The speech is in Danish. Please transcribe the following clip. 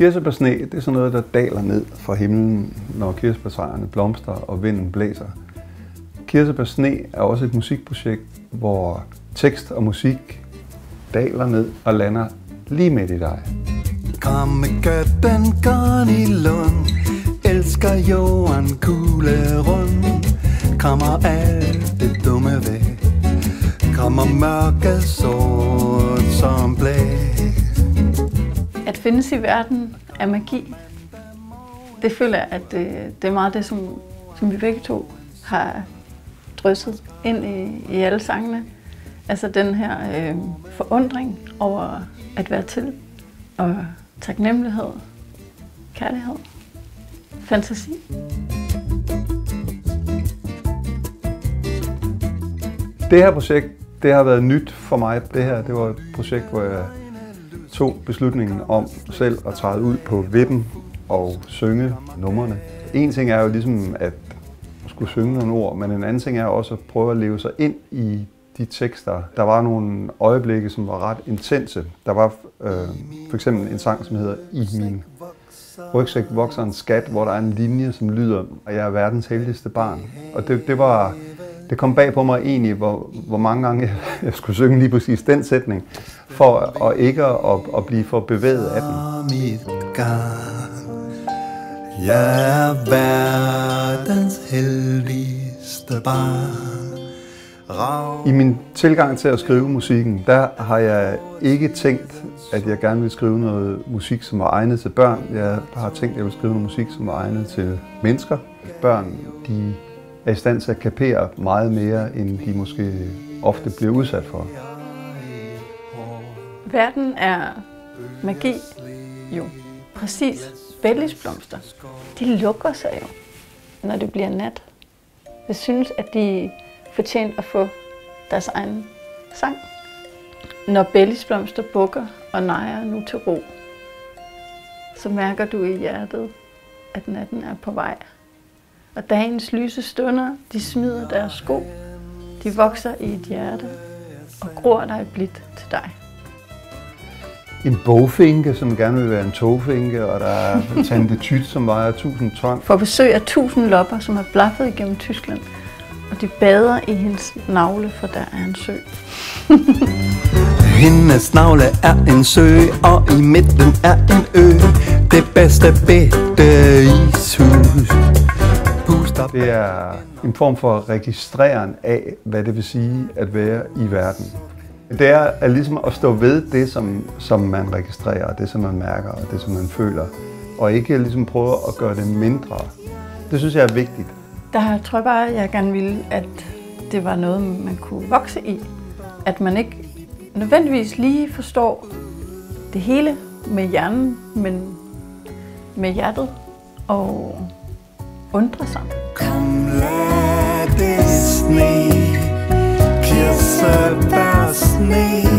Kirsebærsne, det er sådan noget, der daler ned fra himlen, når kirsebærtræerne blomstrer og vinden blæser. Kirsebærsne er også et musikprojekt, hvor tekst og musik daler ned og lander lige midt i dig. Kom gør den garn i lund Elsker jorden kugle rund Kommer alt findes i verden er magi. Det føler jeg, at det, det er meget det, som, som vi begge to har drysset ind i, i alle sangene. Altså den her øh, forundring over at være til, og taknemmelighed, kærlighed, fantasi. Det her projekt, det har været nyt for mig. Det her, det var et projekt, hvor jeg tog beslutningen om selv at træde ud på vippen og synge numrene. En ting er jo ligesom at skulle synge nogle ord, men en anden ting er også at prøve at leve sig ind i de tekster. Der var nogle øjeblikke, som var ret intense. Der var øh, for eksempel en sang, som hedder I min rygsæk vokser en skat, hvor der er en linje, som lyder, at jeg er verdens heldigste barn. Og det, det var, det kom bag på mig egentlig, hvor, hvor mange gange jeg skulle synge lige præcis den sætning, for at ikke at, at blive for bevæget af den. Jeg er verdens heldigste barn. I min tilgang til at skrive musikken, der har jeg ikke tænkt, at jeg gerne vil skrive noget musik, som er egnet til børn. Jeg har tænkt, at jeg vil skrive noget musik, som er egnet til mennesker. Børn, de er i stand til at kapere meget mere, end de måske ofte bliver udsat for. Verden er magi, jo. Præcis. Bællisblomster, de lukker sig jo, når det bliver nat. Jeg synes, at de fortjent at få deres egen sang. Når bællisblomster bukker og nejer nu til ro, så mærker du i hjertet, at natten er på vej. Og dagens lyse stunder, de smider deres sko. De vokser i et hjerte og gror dig blidt til dig. En bogfinke, som gerne vil være en togfinke, og der er Tante Tyt, som vejer 1000 ton. For besøg af 1000 lopper, som har blaffet igennem Tyskland og de bader i hendes navle, for der er en sø. hendes navle er en sø, og i midten er en ø. Det bedste bedte ishus. Det er en form for registrering af, hvad det vil sige at være i verden. Det er, er ligesom at stå ved det, som, som man registrerer, det som man mærker, og det som man føler, og ikke ligesom prøve at gøre det mindre. Det synes jeg er vigtigt. Der tror jeg bare, at jeg gerne ville, at det var noget, man kunne vokse i. At man ikke nødvendigvis lige forstår det hele med hjernen, men med hjertet og undre sig. Kom lad det sne, kirsebær sne, sne lidt